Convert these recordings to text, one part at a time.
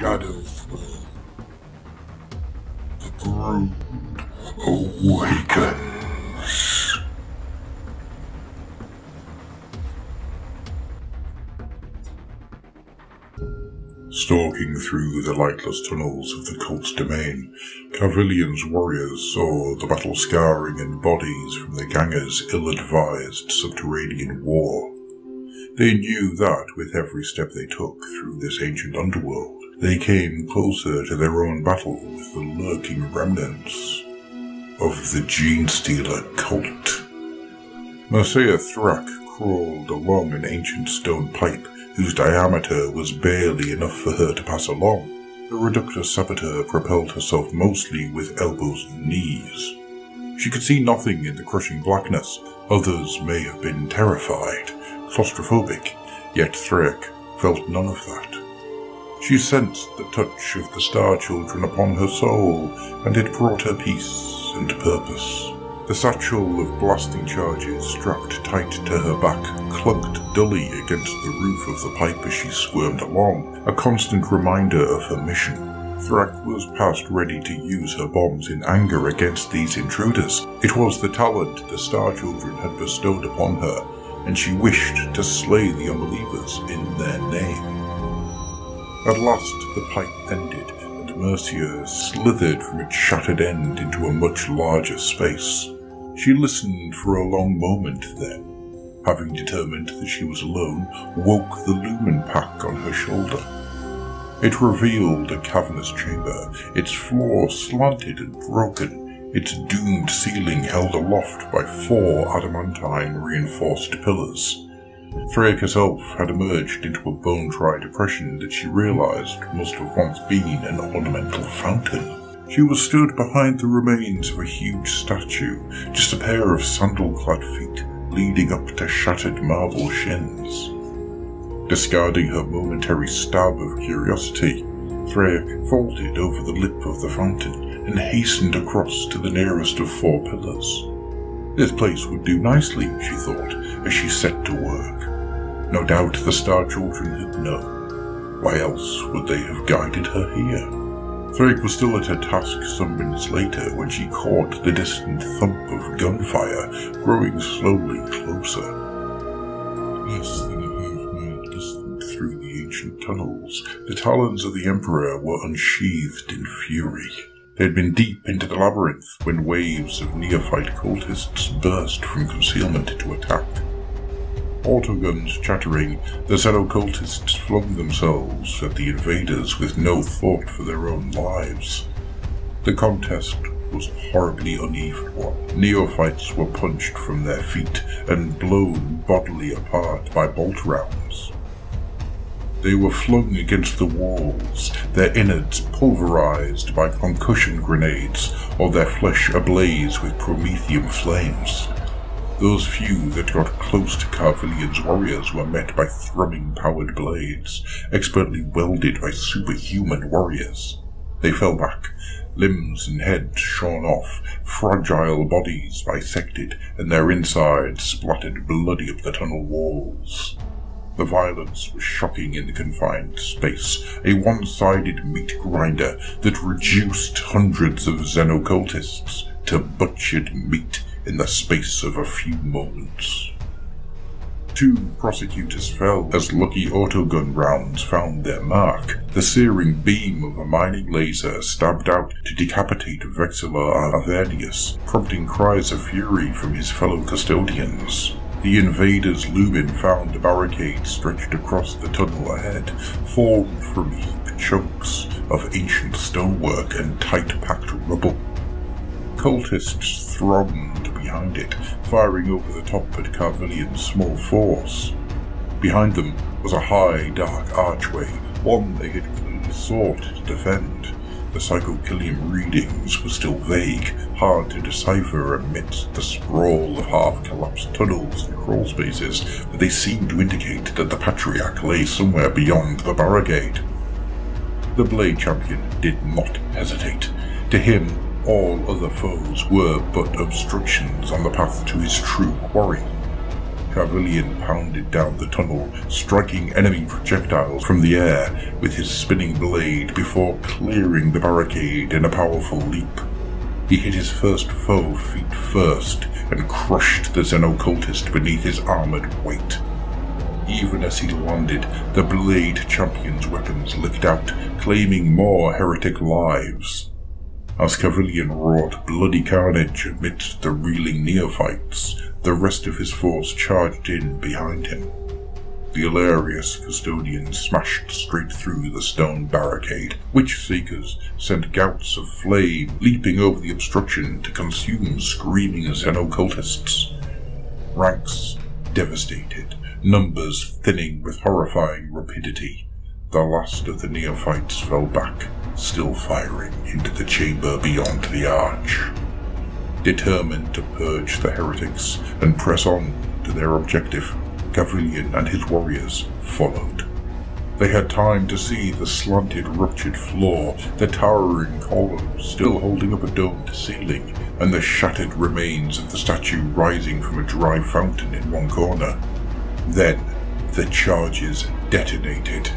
shadow. The brood awakens. Stalking through the lightless tunnels of the cult's domain, Carvillion's warriors saw the battle scarring and bodies from the gangers' ill-advised subterranean war. They knew that with every step they took through this ancient underworld, they came closer to their own battle with the lurking remnants of the Genestealer cult. Marcia Thrak crawled along an ancient stone pipe whose diameter was barely enough for her to pass along. The Reductus saboteur propelled herself mostly with elbows and knees. She could see nothing in the crushing blackness. Others may have been terrified, claustrophobic, yet Thrak felt none of that. She sensed the touch of the Star Children upon her soul, and it brought her peace and purpose. The satchel of blasting charges strapped tight to her back clunked dully against the roof of the pipe as she squirmed along, a constant reminder of her mission. Thrak was past ready to use her bombs in anger against these intruders. It was the talent the Star Children had bestowed upon her, and she wished to slay the unbelievers in their name. At last the pipe ended, and Mercia slithered from its shattered end into a much larger space. She listened for a long moment then, having determined that she was alone, woke the lumen pack on her shoulder. It revealed a cavernous chamber, its floor slanted and broken, its doomed ceiling held aloft by four adamantine reinforced pillars. Thrak herself had emerged into a bone-dry depression that she realized must have once been an ornamental fountain. She was stood behind the remains of a huge statue, just a pair of sandal-clad feet leading up to shattered marble shins. Discarding her momentary stab of curiosity, Thrak vaulted over the lip of the fountain and hastened across to the nearest of four pillars. This place would do nicely, she thought, as she set to work. No doubt the Star Children had known. Why else would they have guided her here? Thrak was still at her task some minutes later when she caught the distant thump of gunfire growing slowly closer. Less than a half mile distant through the ancient tunnels, the talons of the Emperor were unsheathed in fury. They had been deep into the labyrinth when waves of neophyte cultists burst from concealment to attack. Autoguns chattering, the Xenocultists flung themselves at the invaders with no thought for their own lives. The contest was a horribly uneven one. Neophytes were punched from their feet and blown bodily apart by bolt rounds. They were flung against the walls, their innards pulverized by concussion grenades, or their flesh ablaze with promethium flames. Those few that got close to Carvillion's warriors were met by thrumming powered blades, expertly welded by superhuman warriors. They fell back, limbs and heads shorn off, fragile bodies bisected, and their insides splattered bloody up the tunnel walls. The violence was shocking in the confined space, a one-sided meat grinder that reduced hundreds of xenocultists to butchered meat in the space of a few moments. Two prosecutors fell as lucky autogun rounds found their mark. The searing beam of a mining laser stabbed out to decapitate Vexilla Avernius, prompting cries of fury from his fellow custodians. The invaders' lumen found a barricade stretched across the tunnel ahead, formed from heaped chunks of ancient stonework and tight-packed rubble. Cultists thronged behind it, firing over the top at Carvillion's small force. Behind them was a high, dark archway, one they had clearly sought to defend. The psychokillium readings were still vague, hard to decipher amidst the sprawl of half-collapsed tunnels and crawl spaces, but they seemed to indicate that the Patriarch lay somewhere beyond the barricade. The Blade Champion did not hesitate. To him, all other foes were but obstructions on the path to his true quarry. Carvillion pounded down the tunnel, striking enemy projectiles from the air with his spinning blade before clearing the barricade in a powerful leap. He hit his first foe feet first and crushed the Xenocultist beneath his armored weight. Even as he landed, the Blade Champion's weapons licked out, claiming more heretic lives. As Carvillion wrought bloody carnage amidst the reeling neophytes, the rest of his force charged in behind him. The Allarus custodian smashed straight through the stone barricade. Witch Seekers sent gouts of flame leaping over the obstruction to consume screaming xenocultists. Ranks devastated, numbers thinning with horrifying rapidity. The last of the neophytes fell back, still firing into the chamber beyond the arch. Determined to purge the heretics and press on to their objective, Carvillion and his warriors followed. They had time to see the slanted, ruptured floor, the towering columns still holding up a domed ceiling, and the shattered remains of the statue rising from a dry fountain in one corner. Then, the charges detonated.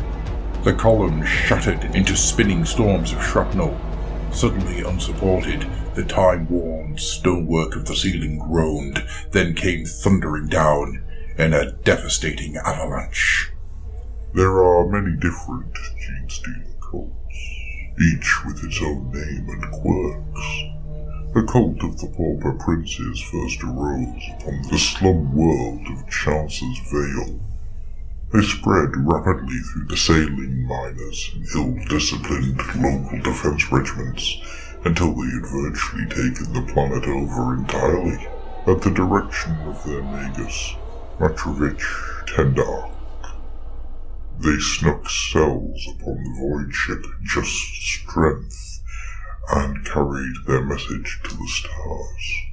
The column shattered into spinning storms of shrapnel. Suddenly unsupported, the time-worn stonework of the ceiling groaned, then came thundering down, in a devastating avalanche. There are many different gene stealing cults, each with its own name and quirks. The cult of the Pauper Princes first arose upon the slum world of Chance's Vale. They spread rapidly through the sailing miners and ill-disciplined local defense regiments until they had virtually taken the planet over entirely. At the direction of their magus, Matrovich Tendark. They snuck cells upon the void ship Just Strength and carried their message to the stars.